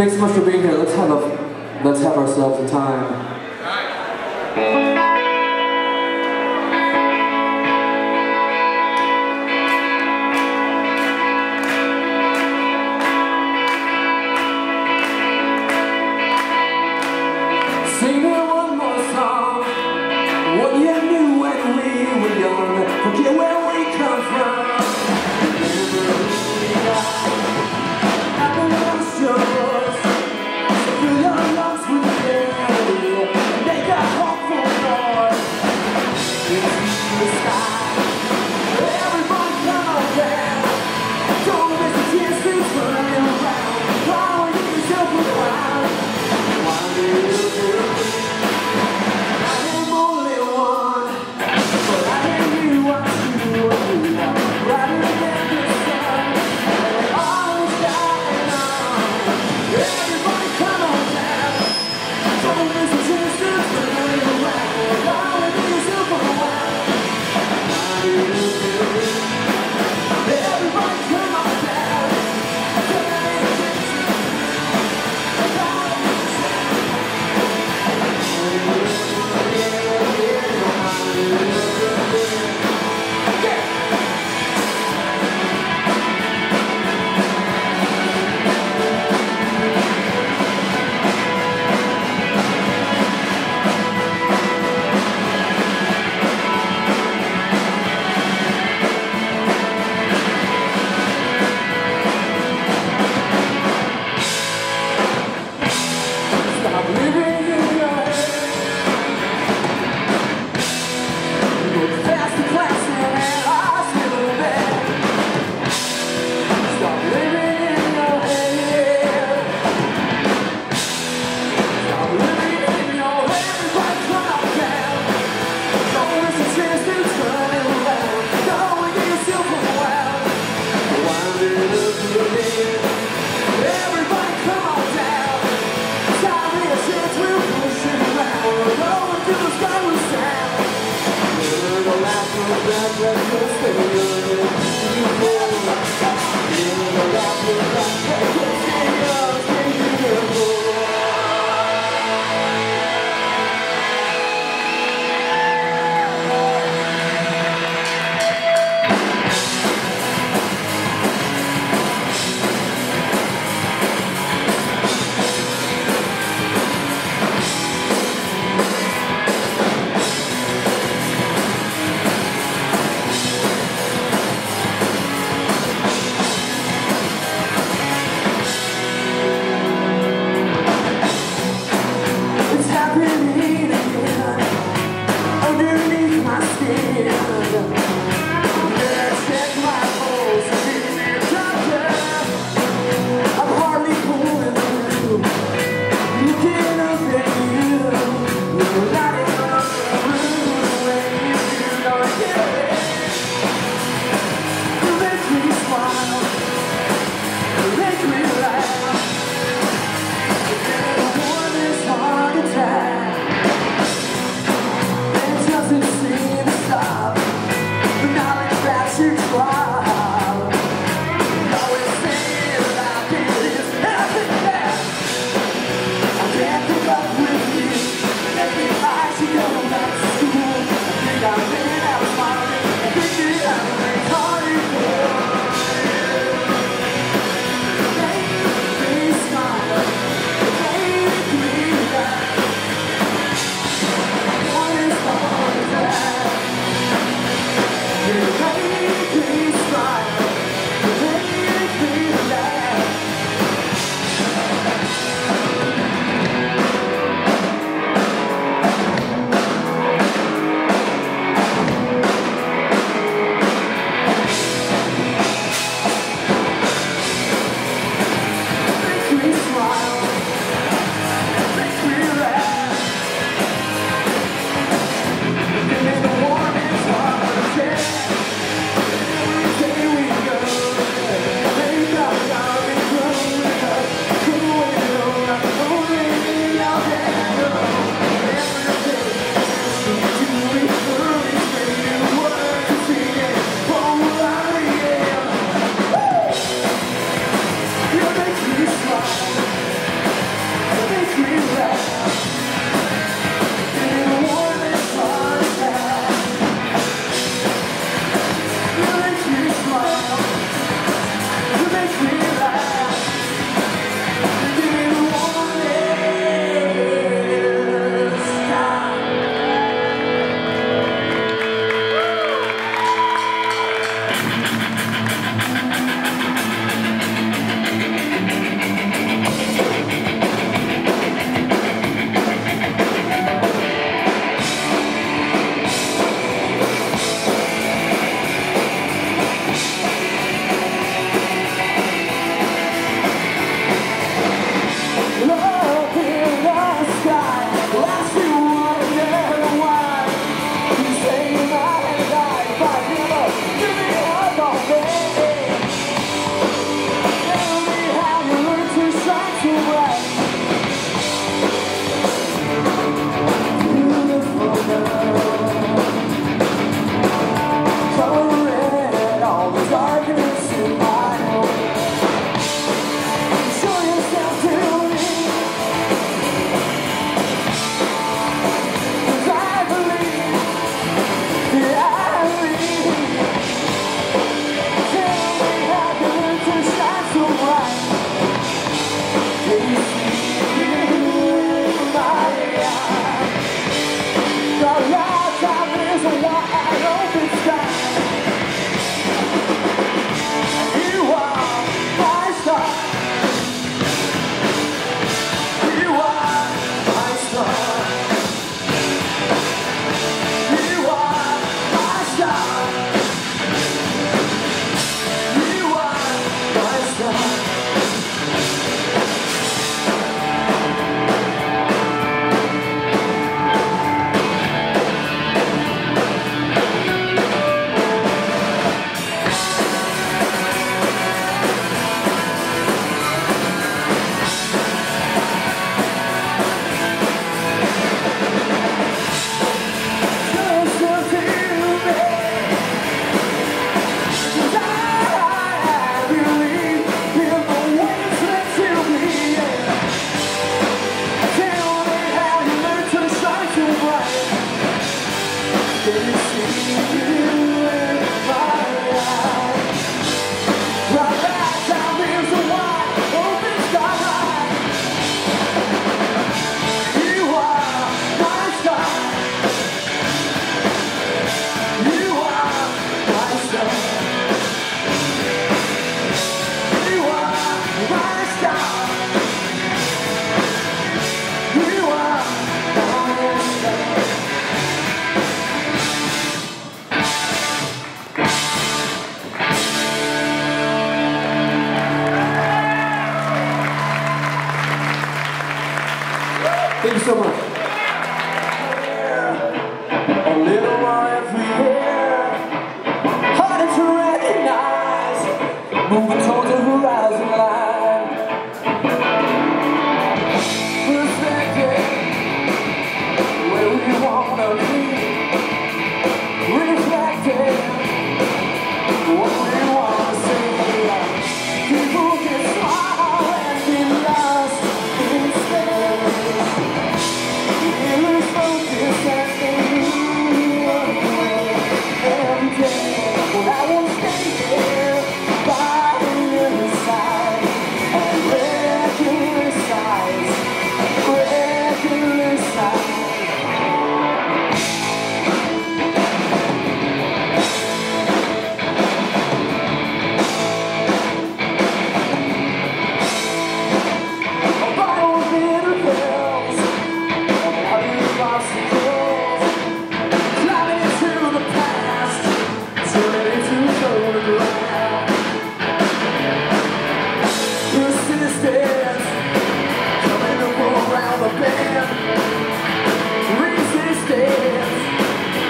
Thanks so much for being here. Let's have a, let's have ourselves a time.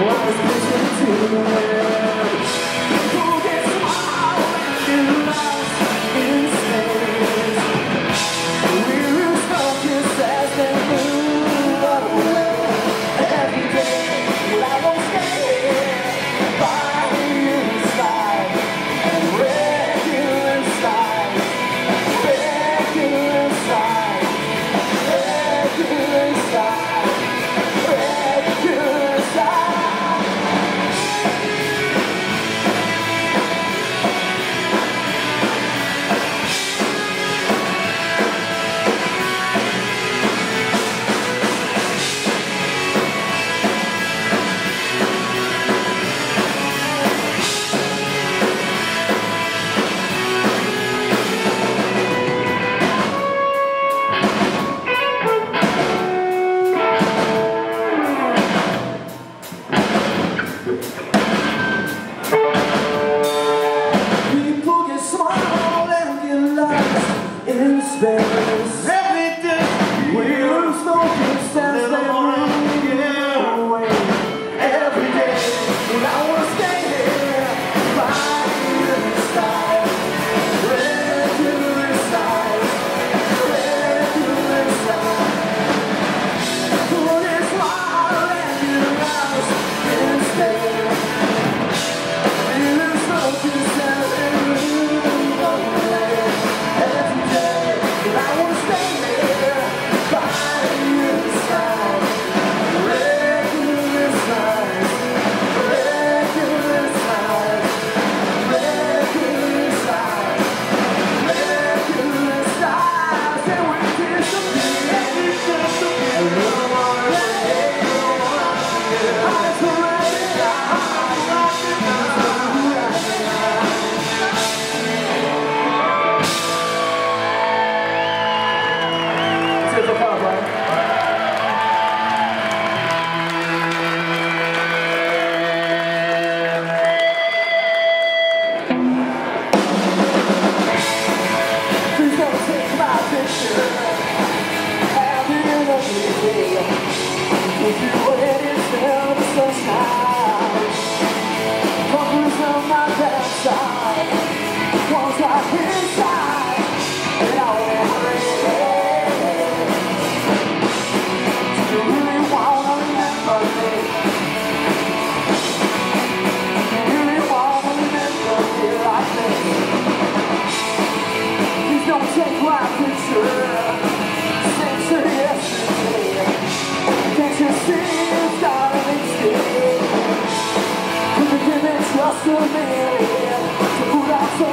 Was pushing to the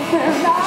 They're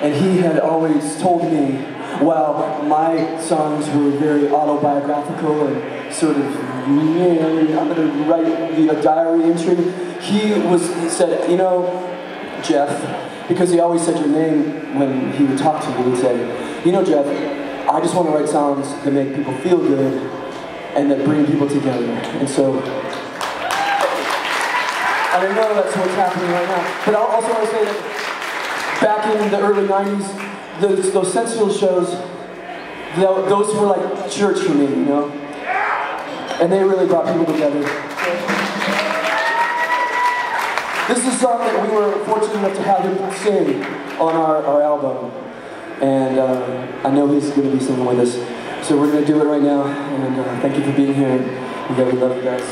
And he had always told me, while my songs were very autobiographical and sort of, yeah, I'm gonna write the a diary entry. He was, he said, you know, Jeff, because he always said your name when he would talk to me. He'd say, you know, Jeff, I just want to write songs that make people feel good and that bring people together. And so I know that's what's happening right now. But I also want to say that back in the early 90s, those, those Sensefield shows, those were like church for me, you know? And they really brought people together. This is a song that we were fortunate enough to have him sing on our, our album. And uh, I know he's going to be singing with us. So we're going to do it right now. And uh, thank you for being here. We really love you guys.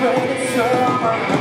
Celebrated summer. Everyone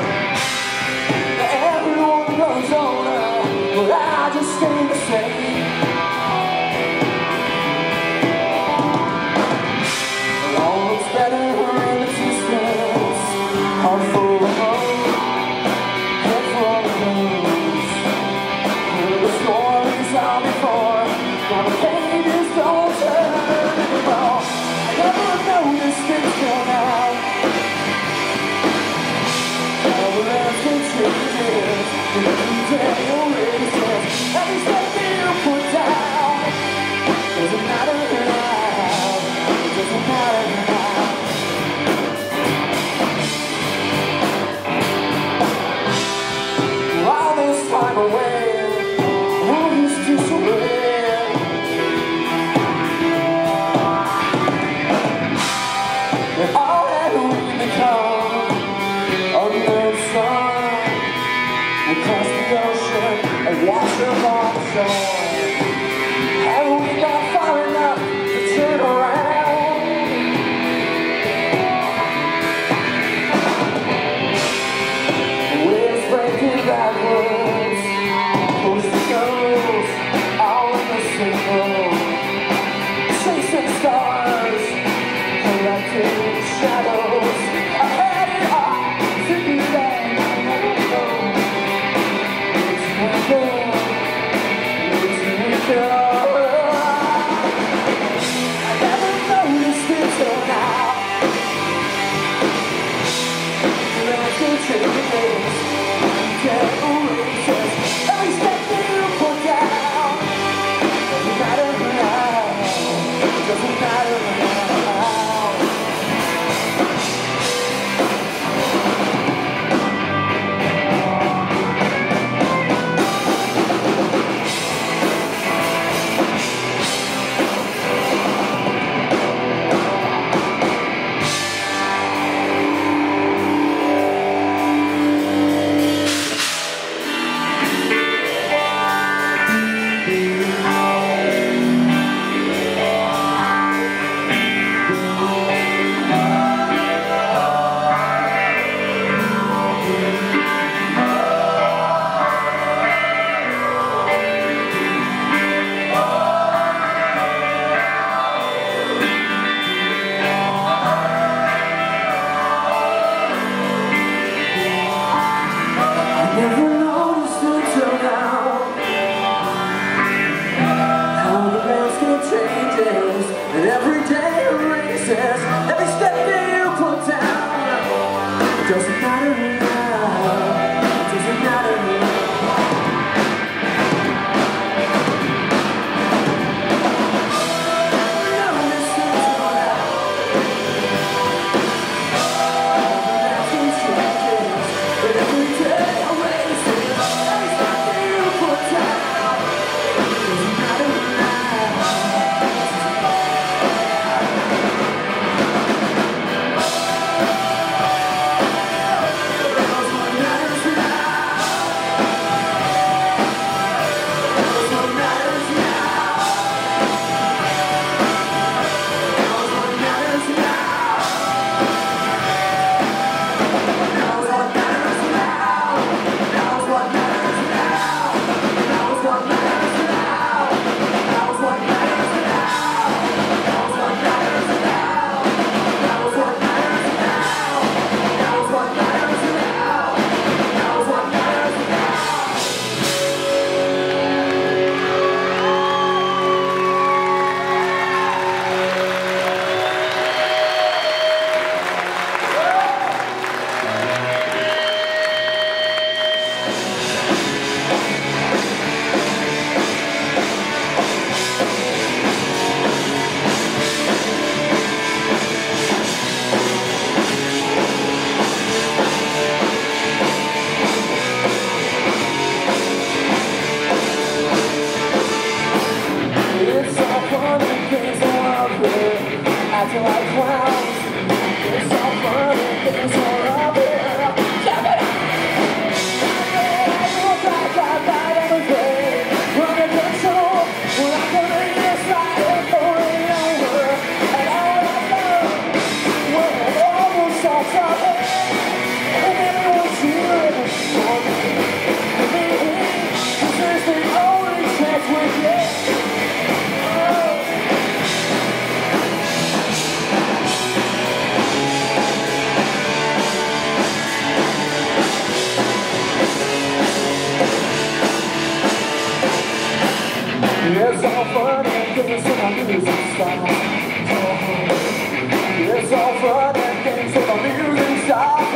That's are I clouds. It's all fun and things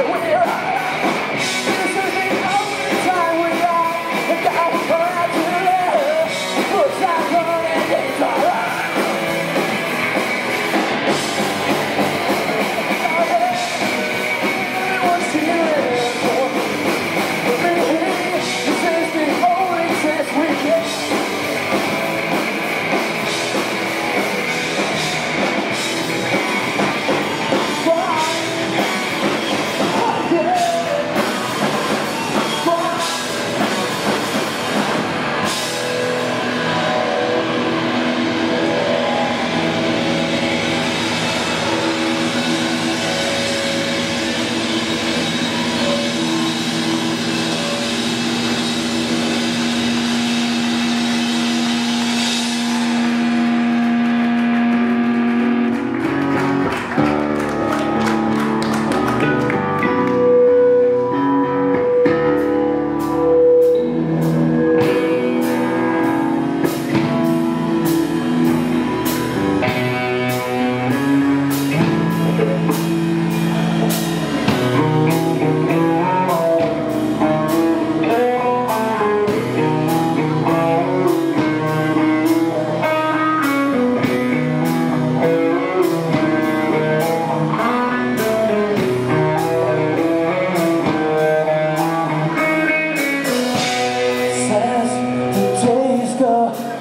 we're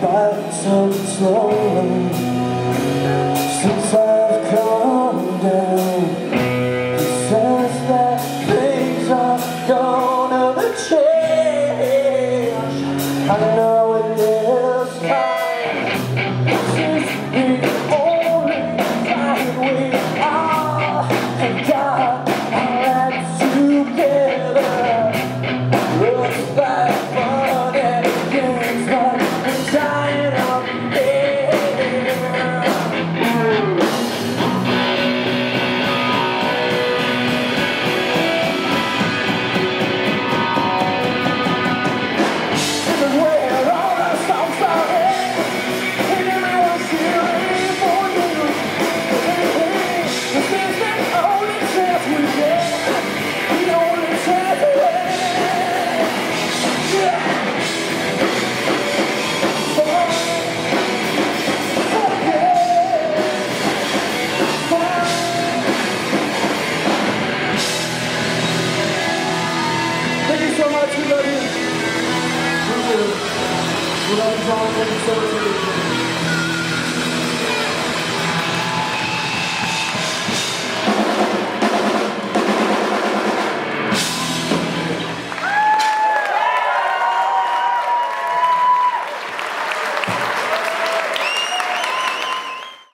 by so slowly since